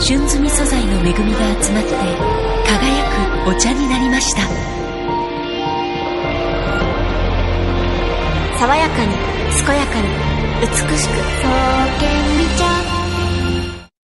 旬摘み素材の恵みが集まって輝くお茶になりました。爽やかに健やかに美しく。創建美